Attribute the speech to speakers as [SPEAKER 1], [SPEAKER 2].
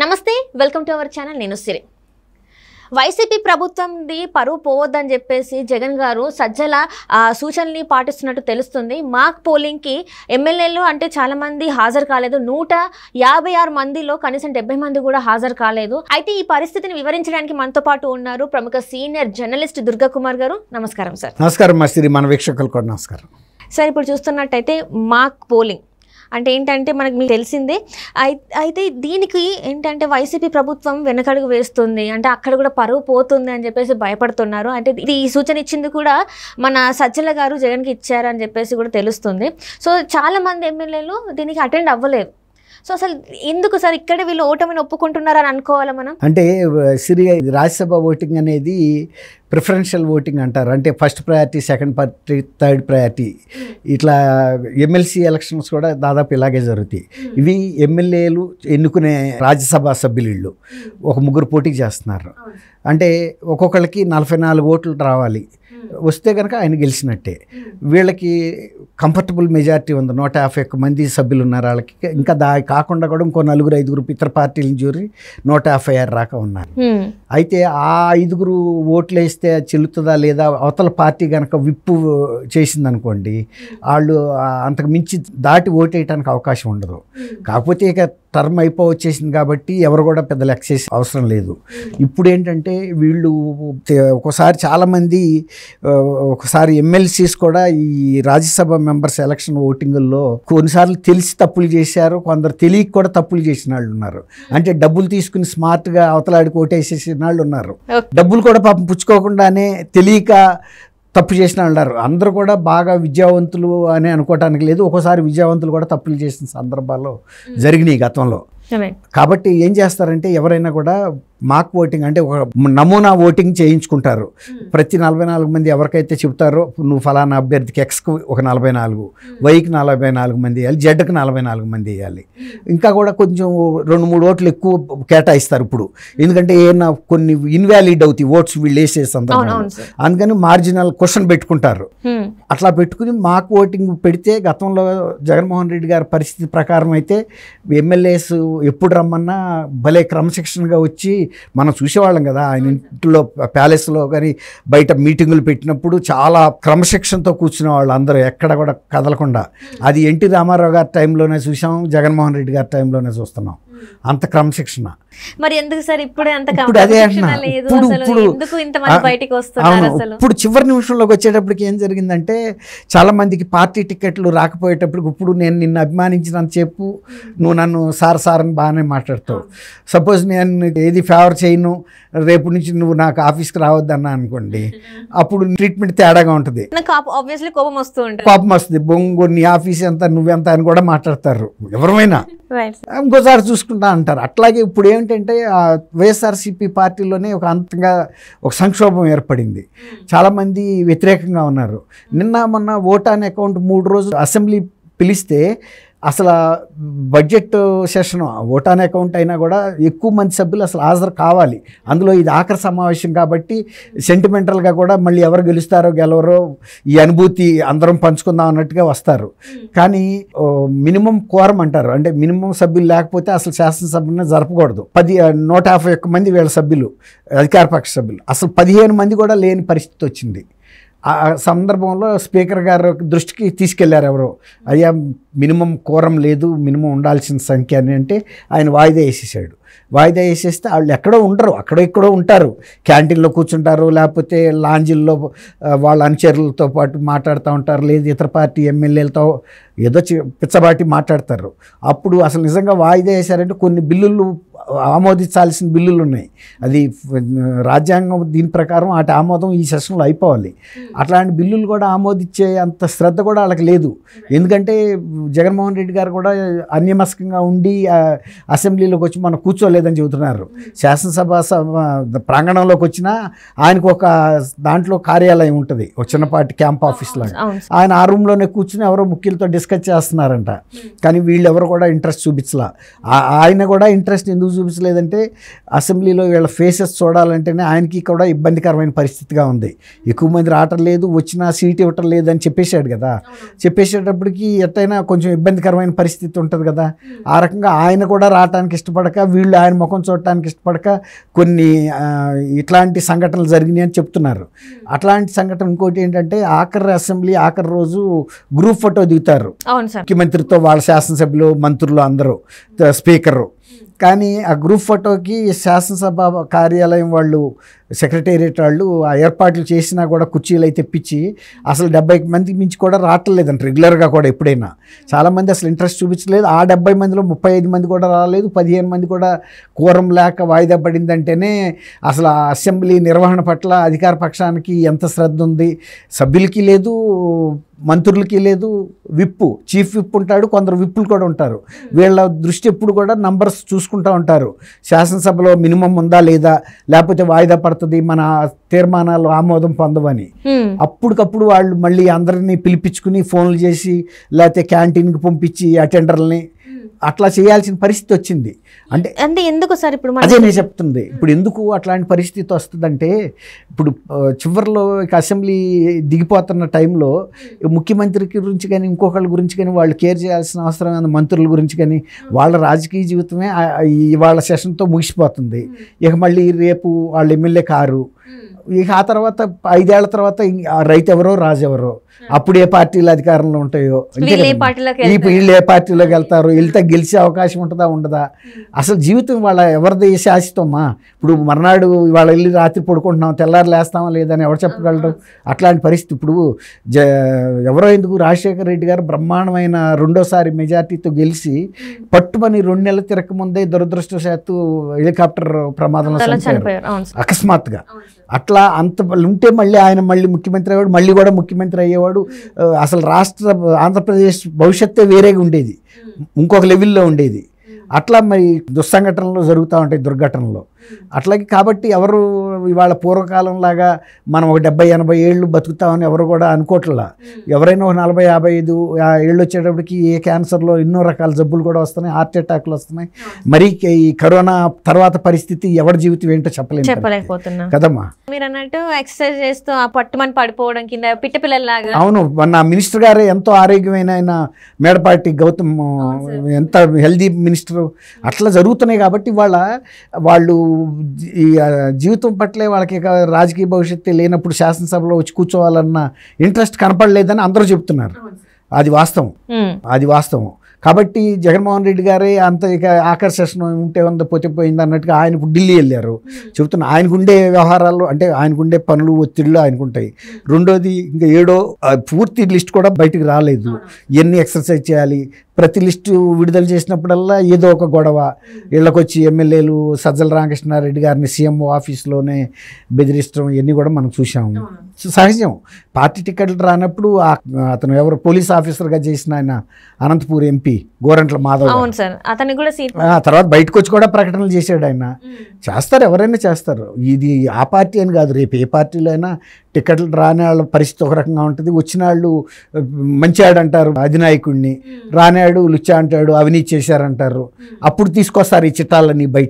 [SPEAKER 1] నమస్తే welcome to our channel నేను సిరి. YCP ప్రభుత్వంది పరువు పోవద్దని చెప్పేసి జగన్ గారు సజ్జల సూచనల్ని పాటిస్తున్నట్టు తెలుస్తుంది. మాక్ పోలింగ్కి ఎమ్మెల్యేలు అంటే చాలా మంది హాజరు కాలేదు. నూట యాభై ఆరు మందిలో కనీసం డెబ్బై మంది కూడా హాజరు కాలేదు. అయితే ఈ పరిస్థితిని వివరించడానికి మనతో పాటు ఉన్నారు ప్రముఖ సీనియర్ జర్నలిస్ట్ దుర్గా కుమార్ గారు. నమస్కారం సార్.
[SPEAKER 2] నమస్కారం మన వీక్షకులు కూడా నమస్కారం.
[SPEAKER 1] సార్ ఇప్పుడు చూస్తున్నట్టయితే మాక్ పోలింగ్. అంటే ఏంటంటే మనకు మీకు తెలిసిందే. అయితే దీనికి ఏంటంటే వైసీపీ ప్రభుత్వం వెనకడుగు వేస్తుంది. అంటే అక్కడ కూడా పరువు పోతుంది అని చెప్పేసి భయపడుతున్నారు. అంటే ఇది ఈ సూచన ఇచ్చింది కూడా మన సజ్జల గారు జగన్కి ఇచ్చారని చెప్పేసి కూడా తెలుస్తుంది. సో చాలా మంది ఎమ్మెల్యేలు దీనికి అటెండ్ అవ్వలేదు. సో అసలు ఎందుకు సార్ ఇక్కడ వీళ్ళు ఓటమిని ఒప్పుకుంటున్నారని అనుకోవాలా మనం?
[SPEAKER 2] అంటే సిరి రాజ్యసభ ఓటింగ్ అనేది ప్రిఫరెన్షియల్ ఓటింగ్ అంటారు. అంటే first priority second party third priority. ఇట్లా ఎమ్మెల్సీ ఎలక్షన్స్ కూడా దాదాపు ఇలాగే జరుగుతాయి. ఇవి ఎమ్మెల్యేలు ఎన్నుకునే రాజ్యసభ సభ్యులు వీళ్ళు. ఒక ముగ్గురు పోటీ చేస్తున్నారు. అంటే ఒక్కొక్కరికి నలభై నాలుగు ఓట్లు రావాలి. వస్తే కనుక ఆయన గెలిచినట్టే. వీళ్ళకి కంఫర్టబుల్ మెజారిటీ ఉంది. నూట యాభై ఒక్క మంది సభ్యులు ఉన్నారు వాళ్ళకి. ఇంకా దా కాకుండా కూడా ఇంకో నలుగురు ఐదుగురు ఇతర పార్టీలను జూరి నూట యాభై ఆరు రాక ఉన్నారు. అయితే ఆ ఐదుగురు ఓట్లు వేస్తే చెల్లుతుందా లేదా అవతల పార్టీ కనుక విప్పు చేసిందనుకోండి వాళ్ళు అంతకు మించి దాటి ఓటేయడానికి అవకాశం ఉండదు. కాకపోతే ఇక టర్మ్ అయిపో వచ్చేసింది కాబట్టి ఎవరు కూడా పెద్ద లెక్క చేసే అవసరం లేదు. ఇప్పుడు ఏంటంటే వీళ్ళు ఒక్కోసారి చాలామంది ఒకసారి ఎమ్మెల్సీస్ కూడా ఈ రాజ్యసభ మెంబర్స్ ఎలక్షన్ ఓటింగుల్లో కొన్నిసార్లు తెలిసి తప్పులు చేశారు కొందరు తెలియక కూడా తప్పులు చేసిన వాళ్ళు ఉన్నారు. అంటే డబ్బులు తీసుకుని స్మార్ట్గా అవతలాడికి ఓటేసేసిన వాళ్ళు ఉన్నారు. డబ్బులు కూడా పాపం పుచ్చుకోకుండానే తెలియక తప్పు చేసిన ఉన్నారు అందరూ కూడా బాగా విద్యావంతులు అని అనుకోవటానికి లేదు. ఒక్కోసారి విద్యావంతులు కూడా తప్పులు చేసిన సందర్భాల్లో జరిగినాయి గతంలో. కాబట్టి ఏం చేస్తారంటే ఎవరైనా కూడా మాక్ ఓటింగ్ అంటే ఒక నమూనా ఓటింగ్ చేయించుకుంటారు. ప్రతి నలభై నాలుగు మంది ఎవరికైతే చెప్తారో నువ్వు ఫలానా అభ్యర్థికి ఎక్స్కి ఒక నలభై నాలుగు వైకి నలభై నాలుగు మంది వేయాలి జెడ్కి నలభై నాలుగు మంది వేయాలి. ఇంకా కూడా కొంచెం రెండు మూడు ఓట్లు ఎక్కువ కేటాయిస్తారు ఇప్పుడు. ఎందుకంటే ఏమన్నా కొన్ని ఇన్వాలిడ్ అవుతాయి ఓట్స్ వీళ్ళు వేసే సందర్భంలో అందుకని మార్జినల్ క్వశ్చన్ పెట్టుకుంటారు. అట్లా పెట్టుకుని మాకు ఓటింగ్ పెడితే గతంలో జగన్మోహన్ రెడ్డి గారి పరిస్థితి ప్రకారం అయితే ఎమ్మెల్యేస్ ఎప్పుడు రమ్మన్నా భలే క్రమశిక్షణగా వచ్చి మనం చూసేవాళ్ళం కదా ఆయన ఇంట్లో ప్యాలెస్లో కానీ బయట మీటింగులు పెట్టినప్పుడు చాలా క్రమశిక్షణతో కూర్చున్న వాళ్ళు అందరూ ఎక్కడ కూడా కదలకుండా. అది ఎన్టీ రామారావు గారి టైంలోనే చూసాం జగన్మోహన్ రెడ్డి గారి టైంలోనే చూస్తున్నాం. అంత క్రమశిక్షణ.
[SPEAKER 1] మరి ఎందుకు సార్ ఇప్పుడు అంత. లేదు అసలు? ఎందుకు ఇంతమంది బయటికి వస్తున్నారు అసలు?
[SPEAKER 2] ఇప్పుడు చివరి నిమిషంలోకి వచ్చేటప్పటికి ఏం జరిగిందంటే చాలా మందికి పార్టీ టికెట్లు రాకపోయేటప్పటికి ఇప్పుడు నేను నిన్ను అభిమానించినంత చెప్పు నువ్వు నన్ను సార్ సార్ అని బాగానే మాట్లాడతావు. సపోజ్ నేను ఏది ఫేవర్ చేయను రేపు నుంచి నువ్వు నాకు ఆఫీస్కి రావద్దన్నా అనుకోండి అప్పుడు ట్రీట్మెంట్ తేడాగా ఉంటుంది.
[SPEAKER 1] ఆబ్వియస్లీ కోపం వస్తూ ఉంటుంది.
[SPEAKER 2] పాపం వస్తుంది. బొంగు నీ ఆఫీస్ ఎంత నువ్వెంత అని కూడా మాట్లాడతారు. ఎవరైనా
[SPEAKER 1] రైట్
[SPEAKER 2] ఇంకోసారి చూసుకుంటా అంటారు. అట్లాగే ఇప్పుడు ఏమిటంటే అంటే వైఎస్ఆర్సీపీ పార్టీలోనే ఒక అంతంగా ఒక సంక్షోభం ఏర్పడింది. చాలామంది వ్యతిరేకంగా ఉన్నారు. నిన్న మొన్న ఓటాన్ అకౌంట్ మూడు రోజులు అసెంబ్లీ పిలిస్తే అసలు బడ్జెట్ సెషన్ ఓటాన్ అకౌంట్ అయినా కూడా ఎక్కువ మంది సభ్యులు అసలు హాజరు కావాలి. అందులో ఇది ఆఖరి సమావేశం కాబట్టి సెంటిమెంటల్గా కూడా మళ్ళీ ఎవరు గెలుస్తారో గెలవరో ఈ అనుభూతి అందరం పంచుకుందాం అన్నట్టుగా వస్తారు. కానీ మినిమం కోరం అంటారు. అంటే మినిమం సభ్యులు లేకపోతే అసలు శాసనసభను జరపకూడదు. పది నూట యాభై ఒక్క మంది వీళ్ళ సభ్యులు అధికారపక్ష సభ్యులు. అసలు పదిహేను మంది కూడా లేని పరిస్థితి వచ్చింది. ఆ సందర్భంలో స్పీకర్ గారు దృష్టికి తీసుకెళ్ళారు ఎవరో. అయ్యా మినిమం కోరం లేదు మినిమం ఉండాల్సిన సంఖ్య అని అంటే ఆయన వాయిదా వేసేసాడు. వాయిదా వేసేస్తే వాళ్ళు ఎక్కడో ఉండరు అక్కడో ఇక్కడో ఉంటారు. క్యాంటీన్లో కూర్చుంటారు లేకపోతే లాంజీల్లో వాళ్ళ అనుచరులతో పాటు మాట్లాడుతూ ఉంటారు లేదు ఇతర పార్టీ ఎమ్మెల్యేలతో ఏదో చి- పిచ్చబాటి మాట్లాడతారు. అప్పుడు అసలు నిజంగా వాయిదా వేశారంటే కొన్ని బిల్లులు ఆమోదించాల్సిన బిల్లులు ఉన్నాయి. అది రాజ్యాంగం దీని ప్రకారం వాటి ఆమోదం ఈ సెషన్లో అయిపోవాలి. అట్లాంటి బిల్లులు కూడా ఆమోదించే అంత శ్రద్ధ కూడా వాళ్ళకి లేదు. ఎందుకంటే జగన్మోహన్ రెడ్డి గారు కూడా అన్యమస్కంగా ఉండి అసెంబ్లీలోకి వచ్చి మనం కూర్చోలేదని చెబుతున్నారు. శాసనసభ సభ ప్రాంగణంలోకి వచ్చినా ఆయనకు ఒక దాంట్లో కార్యాలయం ఉంటుంది. ఒక చిన్నపాటి క్యాంప్ ఆఫీస్ లాగా. ఆయన ఆ రూమ్లోనే కూర్చుని ఎవరో ముఖ్యులతో డిస్కస్ చేస్తున్నారంట. కానీ వీళ్ళు ఎవరు కూడా ఇంట్రెస్ట్ చూపించలా. ఆయన కూడా ఇంట్రెస్ట్ ఎందుకు చూపించలేదంటే అసెంబ్లీలో వీళ్ళ ఫేసెస్ చూడాలంటేనే ఆయనకి కూడా ఇబ్బందికరమైన పరిస్థితిగా ఉంది. ఎక్కువ మంది రావటం లేదు వచ్చినా సీట్ ఇవ్వటం లేదు అని చెప్పేశాడు కదా. చెప్పేసేటప్పటికి ఎట్టయినా కొంచెం ఇబ్బందికరమైన పరిస్థితి ఉంటుంది కదా. ఆ రకంగా ఆయన కూడా రావటానికి ఇష్టపడక వీళ్ళు ఆయన ముఖం చూడటానికి ఇష్టపడక కొన్ని ఇట్లాంటి సంఘటనలు జరిగినాయి అని చెప్తున్నారు. అట్లాంటి సంఘటన ఇంకోటి ఏంటంటే ఆఖరి అసెంబ్లీ ఆఖరి రోజు గ్రూప్ ఫోటో దిగుతారు. ముఖ్యమంత్రితో వాళ్ళ శాసనసభ్యులు మంత్రులు అందరూ స్పీకరు. కానీ ఆ గ్రూప్ ఫోటోకి శాసనసభ కార్యాలయం వాళ్ళు సెక్రటేరియట్ వాళ్ళు ఆ ఏర్పాట్లు చేసినా కూడా కుర్చీలు అయితే తెప్పించి అసలు డెబ్బై మందికి మించి కూడా రావట్లేదంట రెగ్యులర్గా కూడా ఎప్పుడైనా. చాలామంది అసలు ఇంట్రెస్ట్ చూపించలేదు. ఆ డెబ్బై మందిలో ముప్పై ఐదు మంది కూడా రాలేదు. పదిహేను మంది కూడా కూరం లేక వాయిదా పడిందంటేనే అసలు ఆ అసెంబ్లీ నిర్వహణ పట్ల అధికార పక్షానికి ఎంత శ్రద్ధ ఉంది? సభ్యులకి లేదు మంత్రులకి లేదు విప్పు చీఫ్ విప్ ఉంటాడు కొందరు విప్పులు కూడా ఉంటారు. వీళ్ళ దృష్టి ఎప్పుడు కూడా నంబర్స్ చూసుకుంటూ ఉంటారు. శాసనసభలో మినిమం ఉందా లేదా? లేకపోతే వాయిదా పడుతుంది మన తీర్మానాలు ఆమోదం పొందవని. అప్పటికప్పుడు వాళ్ళు మళ్ళీ అందరినీ పిలిపించుకుని ఫోన్లు చేసి లేకపోతే క్యాంటీన్కి పంపించి అటెండర్లని అట్లా చేయాల్సిన పరిస్థితి వచ్చింది. అంటే
[SPEAKER 1] అంటే ఎందుకు సార్ ఇప్పుడు
[SPEAKER 2] అదే నేను చెప్తుంది. ఇప్పుడు ఎందుకు అట్లాంటి పరిస్థితి వస్తుందంటే ఇప్పుడు చివరిలో ఇక అసెంబ్లీ దిగిపోతున్న టైంలో ముఖ్యమంత్రి గురించి కానీ ఇంకొకళ్ళ గురించి కానీ వాళ్ళు కేర్ చేయాల్సిన అవసరం ఉంది మంత్రుల గురించి కానీ వాళ్ళ రాజకీయ జీవితమే వాళ్ళ సెషన్తో ముగిసిపోతుంది. ఇక మళ్ళీ రేపు వాళ్ళ ఎమ్మెల్యే కారు. ఇక ఆ తర్వాత ఐదేళ్ళ తర్వాత రైతు ఎవరో రాజు ఎవరో అప్పుడు ఏ పార్టీలు అధికారంలో ఉంటాయో?
[SPEAKER 1] వీళ్ళు ఏ. పార్టీలోకి వెళ్తారు?
[SPEAKER 2] వీళ్ళు ఏ పార్టీలోకి వెళ్తారు? వెళ్తే గెలిచే అవకాశం ఉంటుందా ఉండదా? అసలు జీవితం వాళ్ళ ఎవరిది శాశ్వతమా? ఇప్పుడు మర్నాడు వాళ్ళ వెళ్ళి రాత్రి పడుకుంటున్నాం తెల్లారు లేస్తామా లేదని ఎవరు చెప్పగలరు? అట్లాంటి పరిస్థితి. ఇప్పుడు జ ఎవరో ఎందుకు రాజశేఖర రెడ్డి గారు బ్రహ్మాండమైన రెండోసారి మెజార్టీతో గెలిచి పట్టుమని రెండు నెలల తిరగకముందే దురదృష్టవశాత్తు హెలికాప్టర్ ప్రమాదంలో అకస్మాత్తుగా. అట్లా అంత ఉంటే మళ్ళీ ఆయన మళ్ళీ ముఖ్యమంత్రి అయ్యేవాడు మళ్ళీ కూడా ముఖ్యమంత్రి అయ్యేవాడు ఉండేవాడు అసలు రాష్ట్ర ఆంధ్రప్రదేశ్ భవిష్యత్తే వేరేగా ఉండేది. ఇంకొక లెవెల్లో ఉండేది. అట్లా మరి దుస్సంఘటనలు జరుగుతూ ఉంటాయి దుర్ఘటనలు. అట్లాగే కాబట్టి ఎవరు ఇవాళ పూర్వకాలం లాగా మనం ఒక డెబ్బై ఎనభై ఏళ్ళు బతుకుతామని ఎవరు కూడా అనుకోవట్లా ఎవరైనా ఒక నలభై యాభై ఐదు ఏళ్ళు వచ్చేటప్పటికి ఏ క్యాన్సర్లో ఎన్నో రకాల జబ్బులు కూడా వస్తున్నాయి హార్ట్ అటాక్లు వస్తున్నాయి. మరి ఈ కరోనా తర్వాత పరిస్థితి ఎవరి జీవితం ఏంటో చెప్పలేము.
[SPEAKER 1] చెప్పలేకపోతున్నా.
[SPEAKER 2] కదమ్మా.
[SPEAKER 1] మీరు అన్నట్టు ఎక్సర్సైజ్ చేస్తూ ఆ పట్టుమని పడిపోవడం కింద పిట్ట పిల్లల్లాగా.
[SPEAKER 2] అవును మన మినిస్టర్ గారే ఎంతో ఆరోగ్యమైన ఆయన మేడపాటి గౌతమ్ ఎంత హెల్దీ మినిస్టర్. అట్లా జరుగుతున్నాయి కాబట్టి వాళ్ళ వాళ్ళు జీవితం పట్లే వాళ్ళకి ఇక రాజకీయ భవిష్యత్తు లేనప్పుడు శాసనసభలో వచ్చి కూర్చోవాలన్న ఇంట్రెస్ట్ కనపడలేదని అందరూ చెప్తున్నారు. అది వాస్తవం. అది వాస్తవం. కాబట్టి జగన్మోహన్ రెడ్డి గారే అంత ఇక ఆకర్షణ ఉంటే ఉందో పోతే పోయింది అన్నట్టుగా ఆయన ఇప్పుడు ఢిల్లీ వెళ్ళారు. చెబుతున్నా ఆయనకుండే వ్యవహారాలు అంటే ఆయనకుండే పనులు ఒత్తిళ్ళు ఆయనకుంటాయి. రెండోది ఇంకా ఏడో పూర్తి లిస్ట్ కూడా బయటికి రాలేదు. ఎన్ని ఎక్సర్సైజ్ చేయాలి? ప్రతి లిస్టు విడుదల చేసినప్పుడల్లా ఏదో ఒక గొడవ. ఇళ్ళకొచ్చి ఎమ్మెల్యేలు సజ్జల రామకృష్ణారెడ్డి గారిని సీఎంఓ ఆఫీస్లోనే బెదిరించడం ఇవన్నీ కూడా మనం చూసాము సహజం. పార్టీ టికెట్లు రానప్పుడు అతను ఎవరు పోలీస్ ఆఫీసర్గా చేసిన ఆయన అనంతపూర్ ఎంపీ. గోరంట్ల మాధవ్ గారు.
[SPEAKER 1] అవును సార్. అతనికి కూడా సీట్
[SPEAKER 2] ఆ తర్వాత బయటకు వచ్చి కూడా ప్రకటనలు చేశాడు ఆయన. చేస్తారు ఎవరైనా చేస్తారు. ఇది ఆ పార్టీ అని కాదు రేపు ఏ పార్టీలో అయినా టికెట్లు రాని వాళ్ళ పరిస్థితి ఒక రకంగా ఉంటుంది. వచ్చిన వాళ్ళు మంచివాడు అంటారు అధినాయకుడిని రానాడు లుచ్చా అంటాడు అవినీతి చేశారంటారు. అప్పుడు తీసుకొస్తారు ఈ చిట్టాలన్నీ బయట.